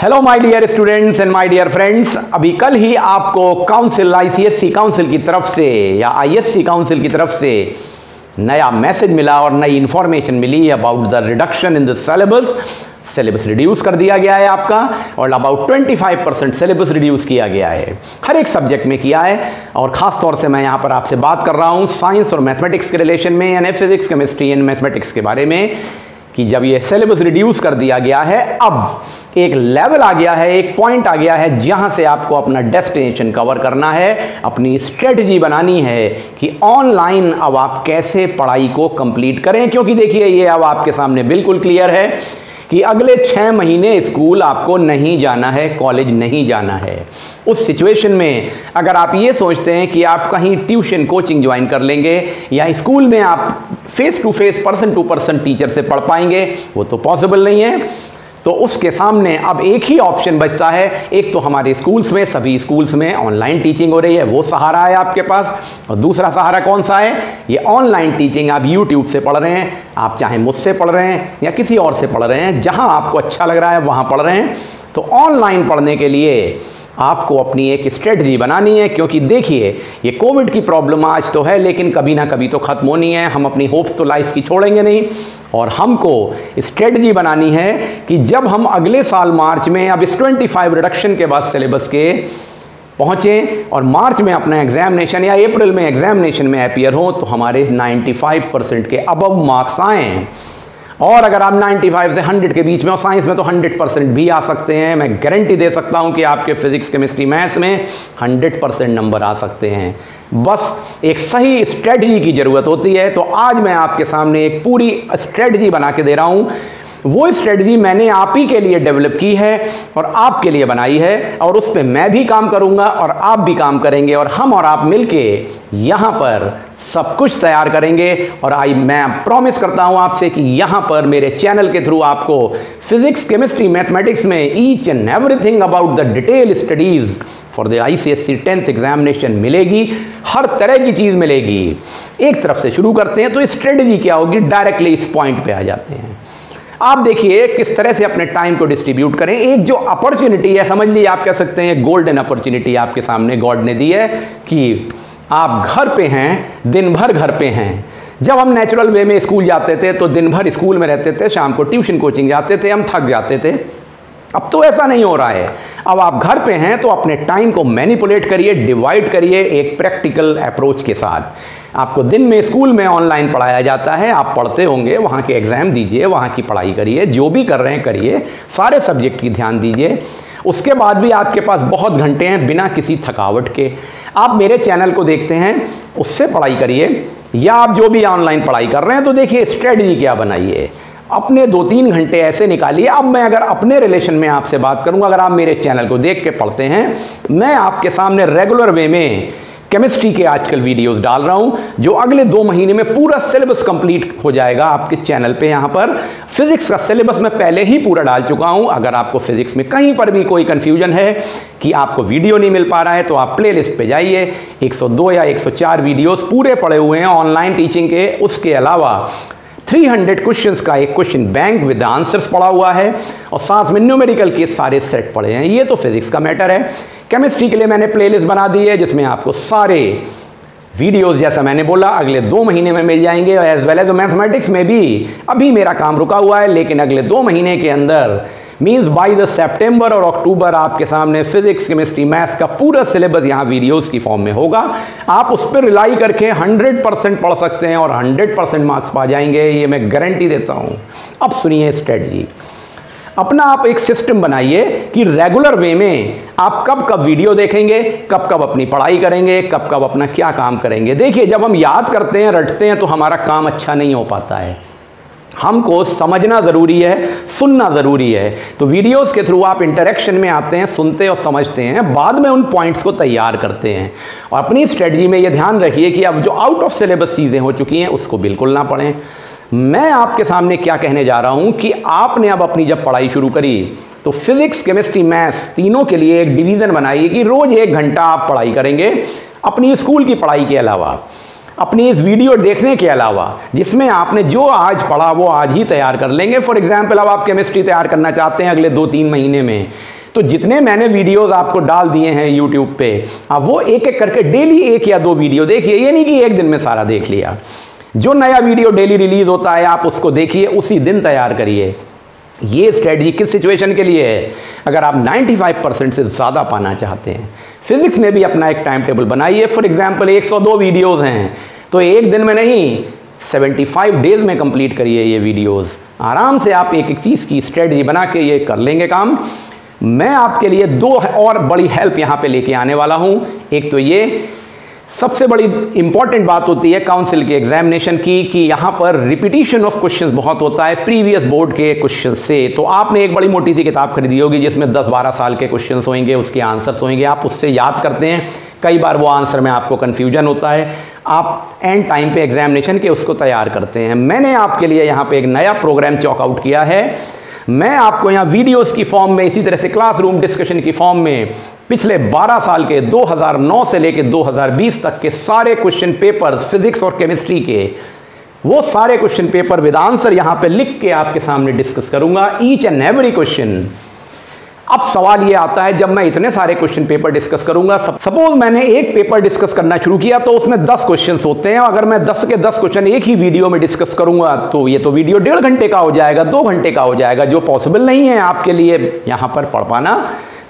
Hello my dear students and my dear friends अभी कल ही आपको काउंसिल आईसीएससी काउंसिल की तरफ़ से या आईएससी काउंसिल की तरफ़ से नया मैसेज मिला और नई information milli about the reduction in the syllabus syllabus reduce कर दिया गया है आपका और अबाउट 25 परसेंट सिलेबस रिड्यूस किया गया है। हर एक सब्जेक्ट में किया है और ख़ास तौर से मैं यहाँ पर आपसे बात कर रहा हूँ साइंस और मैथमेटिक्स के रिलेशन में यानी फिजिक्स केमिस्ट्री एंड मैथमेटिक्स के बारे में। कि जब ये सिलेबस रिड्यूस कर दिया गया है, अब एक लेवल आ गया है, एक पॉइंट आ गया है जहाँ से आपको अपना डेस्टिनेशन कवर करना है, अपनी स्ट्रेटजी बनानी है कि ऑनलाइन अब आप कैसे पढ़ाई को कंप्लीट करें। क्योंकि देखिए, ये अब आपके सामने बिल्कुल क्लियर है। कि अगले छः महीने स्कूल आपको नहीं जाना है, कॉलेज नहीं जाना है। उस सिचुएशन में अगर आप ये सोचते हैं कि आप कहीं ट्यूशन कोचिंग ज्वाइन कर लेंगे या स्कूल में आप face to face person to person teacher से पढ़ पाएँगे, वो तो पॉसिबल नहीं है। तो उसके सामने अब एक ही ऑप्शन बचता है। एक तो हमारे स्कूल्स में, सभी स्कूल्स में ऑनलाइन टीचिंग हो रही है, वो सहारा है आपके पास। और दूसरा सहारा कौन सा है? ये ऑनलाइन टीचिंग आप यूट्यूब से पढ़ रहे हैं, आप चाहे मुझसे पढ़ रहे हैं या किसी और से पढ़ रहे हैं, जहाँ आपको अच्छा लग रहा है वहाँ पढ़ रहे हैं। तो ऑनलाइन पढ़ने के लिए आपको अपनी एक स्ट्रेटजी बनानी है, क्योंकि देखिए, ये कोविड की प्रॉब्लम आज तो है, लेकिन कभी ना कभी तो ख़त्म होनी है। हम अपनी होप्स तो लाइफ की छोड़ेंगे नहीं। और हमको स्ट्रेटजी बनानी है कि जब हम अगले साल मार्च में, अब इस 25 रिडक्शन के बाद सिलेबस के पहुँचें, और मार्च में अपना एग्जामिनेशन या अप्रैल में एग्जामिनेशन में अपियर हो तो हमारे 95 परसेंट के अबव मार्क्स आएँ और अगर आप 95 से 100 के बीच में और साइंस में तो 100 परसेंट भी आ सकते हैं। मैं गारंटी दे सकता हूँ कि आपके फिजिक्स केमिस्ट्री मैथ्स में 100 परसेंट नंबर आ सकते हैं। बस एक सही स्ट्रेटजी की ज़रूरत होती है। तो आज मैं आपके सामने एक पूरी स्ट्रेटजी बना के दे रहा हूँ। वो स्ट्रेटजी मैंने आप ही के लिए डेवलप की है और आपके लिए बनाई है और उस पर मैं भी काम करूँगा और आप भी काम करेंगे और हम और आप मिलके यहाँ पर सब कुछ तैयार करेंगे। और आई, मैं प्रॉमिस करता हूँ आपसे कि यहाँ पर मेरे चैनल के थ्रू आपको फिजिक्स केमिस्ट्री मैथमेटिक्स में each and everything about the detail studies for the I C S C tenth examination मिलेगी। हर तरह की चीज़ मिलेगी। एक तरफ़ से शुरू करते हैं तो स्ट्रेटजी क्या होगी? डायरेक्टली इस पॉइंट पे आ जाते हैं। आप देखिए किस तरह से अपने टाइम को डिस्ट्रीब्यूट करें। एक जो अपॉर्चुनिटी है, समझ लीजिए आप कह सकते हैं गोल्डन अपॉर्चुनिटी आपके सामने गॉड ने दी है कि आप घर पे हैं दिन भर घर पे हैं। जब हम नेचुरल वे में स्कूल जाते थे तो दिन भर स्कूल में रहते थे, शाम को ट्यूशन कोचिंग जाते थे, हम थक जाते थे। अब तो ऐसा नहीं हो रहा है। अब आप घर पे हैं तो अपने टाइम को मैनिपुलेट करिए डिवाइड करिए एक प्रैक्टिकल अप्रोच के साथ। आपको दिन में, स्कूल में ऑनलाइन पढ़ाया जाता है। आप पढ़ते होंगे, वहाँ के एग्ज़ाम दीजिए, वहाँ की पढ़ाई करिए, जो भी कर रहे हैं करिए, सारे सब्जेक्ट की ध्यान दीजिए। उसके बाद भी आपके पास बहुत घंटे हैं बिना किसी थकावट के। आप मेरे चैनल को देखते हैं, उससे पढ़ाई करिए, या आप जो भी ऑनलाइन पढ़ाई कर रहे हैं तो देखिए स्ट्रेटजी क्या बनाइए। अपने दो तीन घंटे ऐसे निकालिए। अब मैं अगर अपने रिलेशन में आपसे बात करूँगा, अगर आप मेरे चैनल को देख के पढ़ते हैं, मैं आपके सामने रेगुलर वे में केमिस्ट्री के आजकल वीडियोस डाल रहा हूँ, जो अगले दो महीने में पूरा सिलेबस कंप्लीट हो जाएगा आपके चैनल पे यहाँ पर। फिजिक्स का सिलेबस मैं पहले ही पूरा डाल चुका हूँ। अगर आपको फिजिक्स में कहीं पर भी कोई कंफ्यूजन है कि आपको वीडियो नहीं मिल पा रहा है तो आप प्ले लिस्ट पर जाइए 102 या 104 वीडियोस पूरे पड़े हुए हैं ऑनलाइन टीचिंग के। उसके अलावा 300 क्वेश्चंस का एक क्वेश्चन बैंक विद आंसर्स पड़ा हुआ है और साथ में न्यूमेरिकल के सारे सेट पड़े हैं। ये तो फिजिक्स का मैटर है। केमिस्ट्री के लिए मैंने प्लेलिस्ट बना दी है, जिसमें आपको सारे वीडियोस जैसा मैंने बोला, अगले दो महीने में मिल जाएँगे। एज वेल एज मैथमेटिक्स में भी अभी मेरा काम रुका हुआ है, लेकिन अगले दो महीने के अंदर मीन्स बाई द सेप्टेम्बर और अक्टूबर आपके सामने फिजिक्स केमिस्ट्री मैथ्स का पूरा सिलेबस यहाँ वीडियोस की फॉर्म में होगा। आप उस पर रिलाई करके 100 परसेंट पढ़ सकते हैं और 100 परसेंट मार्क्स पा जाएँगे, ये मैं गारंटी देता हूँ। अब सुनिए स्ट्रेटजी अपना आप एक सिस्टम बनाइए कि रेगुलर वे में आप कब कब वीडियो देखेंगे, कब कब अपनी पढ़ाई करेंगे, कब कब अपना क्या काम करेंगे। देखिए, जब हम याद करते हैं, रटते हैं तो हमारा काम अच्छा नहीं हो पाता है। हमको समझना ज़रूरी है, सुनना ज़रूरी है। तो वीडियोस के थ्रू आप इंटरेक्शन में आते हैं, सुनते और समझते हैं, बाद में उन पॉइंट्स को तैयार करते हैं। और अपनी स्ट्रेटजी में ये ध्यान रखिए कि अब जो आउट ऑफ़ सिलेबस चीज़ें हो चुकी हैं, उसको बिल्कुल ना पढ़ें। मैं आपके सामने क्या कहने जा रहा हूँ कि आपने अब अपनी जब पढ़ाई शुरू करी तो फिजिक्स केमिस्ट्री मैथ्स तीनों के लिए एक डिवीज़न बनाइए कि रोज़ एक घंटा आप पढ़ाई करेंगे, अपनी स्कूल की पढ़ाई के अलावा। अपनी इस वीडियो देखने के अलावा, जिसमें आपने जो आज पढ़ा, वो आज ही तैयार कर लेंगे। फॉर एग्ज़ाम्पल अब आप केमिस्ट्री तैयार करना चाहते हैं अगले दो तीन महीने में तो जितने मैंने वीडियोस आपको डाल दिए हैं यूट्यूब पे आप वो एक एक करके डेली एक या दो वीडियो देखिए। ये नहीं कि एक दिन में सारा देख लिया। जो नया वीडियो डेली रिलीज़ होता है, आप उसको देखिए, उसी दिन तैयार करिए। ये स्ट्रेटजी किस सिचुएशन के लिए है? अगर आप 95 परसेंट से ज़्यादा पाना चाहते हैं फिजिक्स में भी अपना एक टाइम टेबल बनाइए फॉर एग्ज़ाम्पल 102 वीडियोज़ हैं। तो एक दिन में नहीं 75 डेज़ में कंप्लीट करिए ये वीडियोज़ आराम से आप एक एक चीज़ की स्ट्रेटजी बना के ये कर लेंगे काम। मैं आपके लिए दो और बड़ी हेल्प यहाँ पे लेके आने वाला हूँ। एक तो ये सबसे बड़ी इंपॉर्टेंट बात होती है काउंसिल के एग्जामिनेशन की, कि यहाँ पर रिपीटिशन ऑफ़ क्वेश्चंस बहुत होता है प्रीवियस बोर्ड के क्वेश्चन से। तो आपने एक बड़ी मोटी सी किताब खरीदी होगी, जिसमें 10-12 साल के क्वेश्चंस होंगे, उसके आंसर्स होंगे। आप उससे याद करते हैं। कई बार वो आंसर में आपको कन्फ्यूज़न होता है। आप एंड टाइम पे एग्जामिनेशन के उसको तैयार करते हैं। मैंने आपके लिए यहाँ पे एक नया प्रोग्राम चॉकआउट किया है। मैं आपको यहाँ वीडियोस की फॉर्म में, इसी तरह से क्लासरूम डिस्कशन की फॉर्म में, पिछले 12 साल के 2009 से लेकर 2020 तक के सारे क्वेश्चन पेपर फिजिक्स और केमिस्ट्री के, वो सारे क्वेश्चन पेपर विद आंसर यहाँ पे लिख के आपके सामने डिस्कस करूँगा ईच एंड एवरी क्वेश्चन अब सवाल ये आता है, जब मैं इतने सारे क्वेश्चन पेपर डिस्कस करूँगा सपोज़ मैंने एक पेपर डिस्कस करना शुरू किया तो उसमें 10 क्वेश्चन होते हैं, अगर मैं 10 के 10 क्वेश्चन एक ही वीडियो में डिस्कस करूँगा तो ये तो वीडियो डेढ़ घंटे का हो जाएगा, दो घंटे का हो जाएगा, जो पॉसिबल नहीं है आपके लिए यहाँ पर पढ़ पाना।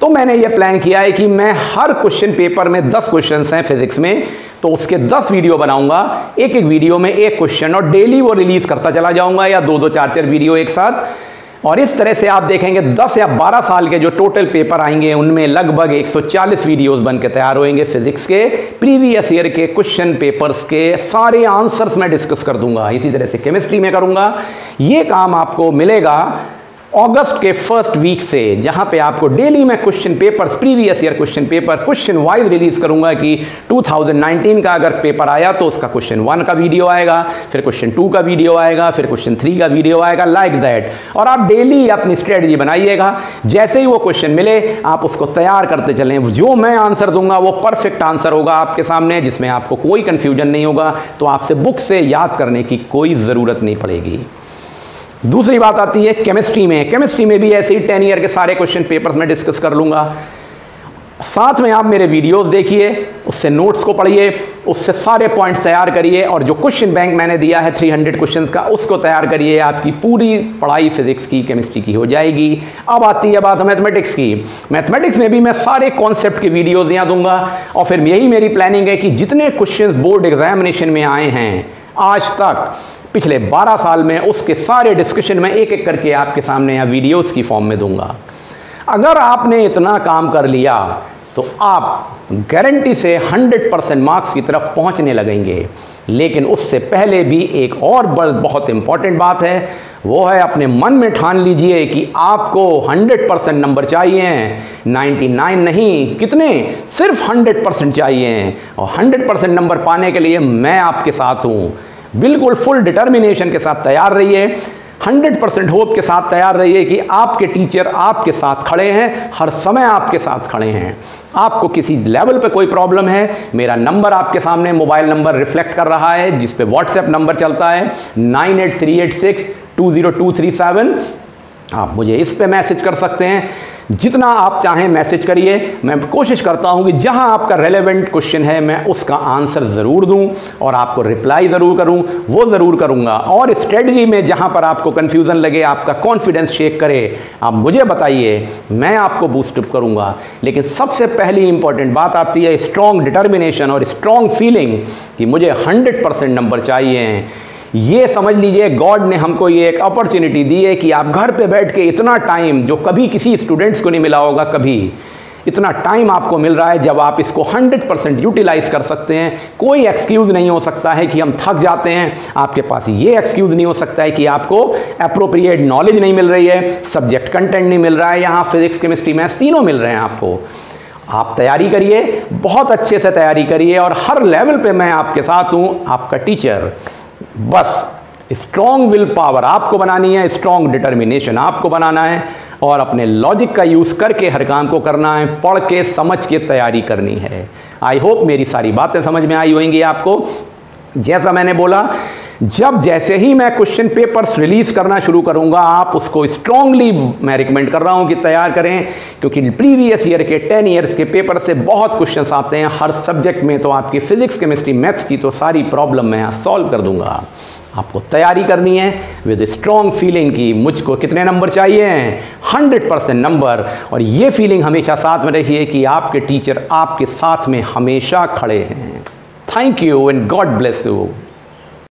तो मैंने ये प्लान किया है कि मैं हर क्वेश्चन पेपर में 10 क्वेश्चन हैं फिजिक्स में तो उसके 10 वीडियो बनाऊँगा एक एक वीडियो में एक क्वेश्चन और डेली वो रिलीज़ करता चला जाऊँगा, या दो दो चार चार वीडियो एक साथ। और इस तरह से आप देखेंगे 10 या 12 साल के जो टोटल पेपर आएँगे, उनमें लगभग 140 वीडियोस बन के तैयार होंगे फिजिक्स के प्रीवियस ईयर के क्वेश्चन पेपर्स के, सारे आंसर्स मैं डिस्कस कर दूँगा, इसी तरह से केमिस्ट्री में करूँगा। ये काम आपको मिलेगा अगस्त के फ़र्स्ट वीक से, जहाँ पे आपको डेली मैं question papers previous year question paper question wise release करूँगा कि 2019 का अगर पेपर आया तो उसका क्वेश्चन वन का वीडियो आएगा, फिर क्वेश्चन टू का वीडियो आएगा, फिर क्वेश्चन थ्री का वीडियो आएगा लाइक like दैट और आप डेली अपनी स्ट्रेटजी बनाइएगा। जैसे ही वो क्वेश्चन मिले, आप उसको तैयार करते चलें। जो मैं आंसर दूँगा, वो परफेक्ट आंसर होगा आपके सामने, जिसमें आपको कोई कंफ्यूजन नहीं होगा तो आपसे बुक से याद करने की कोई ज़रूरत नहीं पड़ेगी। दूसरी बात आती है केमिस्ट्री में। केमिस्ट्री में भी ऐसे ही टेन ईयर के सारे क्वेश्चन पेपर्स में डिस्कस कर लूँगा। साथ में आप मेरे वीडियोस देखिए, उससे नोट्स को पढ़िए, उससे सारे पॉइंट्स तैयार करिए और जो क्वेश्चन बैंक मैंने दिया है 300 क्वेश्चंस का, उसको तैयार करिए। आपकी पूरी पढ़ाई फिजिक्स की केमिस्ट्री की हो जाएगी। अब आती है बात मैथमेटिक्स की। मैथमेटिक्स में भी मैं सारे कॉन्सेप्ट के वीडियोज़ यहाँ दूँगा और फिर यही मेरी प्लानिंग है कि जितने क्वेश्चन बोर्ड एग्जामिनेशन में आए हैं, आज तक पिछले 12 साल में उसके सारे डिस्कशन में एक एक करके आपके सामने या वीडियोस की फॉर्म में दूँगा। अगर आपने इतना काम कर लिया तो आप गारंटी से 100 परसेंट मार्क्स की तरफ़ पहुँचने लगेंगे। लेकिन उससे पहले भी एक और बहुत इंपॉर्टेंट बात है, वो है अपने मन में ठान लीजिए कि आपको 100 परसेंट नंबर चाहिए। 99 नहीं, कितने? सिर्फ़ 100 परसेंट चाहिए। और 100 परसेंट नंबर पाने के लिए मैं आपके साथ हूँ। बिल्कुल फुल डिटर्मिनेशन के साथ तैयार रहिए। 100 परसेंट होप के साथ तैयार रहिए कि आपके टीचर आपके साथ खड़े हैं, हर समय आपके साथ खड़े हैं। आपको किसी लेवल पे कोई प्रॉब्लम है, मेरा नंबर आपके सामने मोबाइल नंबर रिफ्लेक्ट कर रहा है, जिस पे व्हाट्सएप नंबर चलता है nine eight three eight six two zero two three seven आप मुझे इस पे मैसेज कर सकते हैं। जितना आप चाहें मैसेज करिए। मैं कोशिश करता हूँ कि जहाँ आपका रेलेवेंट क्वेश्चन है, मैं उसका आंसर ज़रूर दूँ और आपको रिप्लाई ज़रूर करूँ, वो ज़रूर करूँगा। और स्ट्रेटजी में जहाँ पर आपको कन्फ्यूज़न लगे, आपका कॉन्फिडेंस शेक करे, आप मुझे बताइए, मैं आपको बूस्टअप करूँगा। लेकिन सबसे पहली इंपॉर्टेंट बात आती है स्ट्रॉन्ग डिटर्मिनेशन और स्ट्रॉन्ग फीलिंग कि मुझे हंड्रेड नंबर चाहिए। ये समझ लीजिए गॉड ने हमको ये एक अपॉर्चुनिटी दी है कि आप घर पे बैठ के इतना टाइम जो कभी किसी स्टूडेंट्स को नहीं मिला होगा, कभी, इतना टाइम आपको मिल रहा है जब आप इसको 100 परसेंट यूटिलाइज कर सकते हैं। कोई एक्सक्यूज़ नहीं हो सकता है कि हम थक जाते हैं। आपके पास ये एक्सक्यूज़ नहीं हो सकता है कि आपको अप्रोप्रिएट नॉलेज नहीं मिल रही है सब्जेक्ट कंटेंट नहीं मिल रहा है, यहाँ फिजिक्स केमिस्ट्री मैथ तीनों मिल रहे हैं आपको। आप तैयारी करिए, बहुत अच्छे से तैयारी करिए और हर लेवल पे मैं आपके साथ हूँ, आपका टीचर बस स्ट्रॉन्ग विल पावर आपको बनानी है स्ट्रॉन्ग डिटर्मिनेशन आपको बनाना है और अपने लॉजिक का यूज़ करके हर काम को करना है पढ़ के समझ के तैयारी करनी है। आई होप मेरी सारी बातें समझ में आई होंगी आपको। जैसा मैंने बोला जब जैसे ही मैं क्वेश्चन पेपर्स रिलीज़ करना शुरू करूँगा, आप उसको स्ट्रांगली मैं रिकमेंड कर रहा हूँ कि तैयार करें, क्योंकि प्रीवियस ईयर के टेन ईयर्स के पेपर से बहुत क्वेश्चन आते हैं। हर सब्जेक्ट में तो आपकी फिजिक्स केमिस्ट्री मैथ्स की तो सारी प्रॉब्लम मैं सॉल्व कर दूँगा। आपको तैयारी करनी है विद स्ट्रॉन्ग फीलिंग की, मुझको कितने नंबर चाहिए हंड्रेड परसेंट नंबर और ये फीलिंग हमेशा साथ में रखिए कि आपके टीचर आपके साथ में हमेशा खड़े हैं। Thank you and God bless you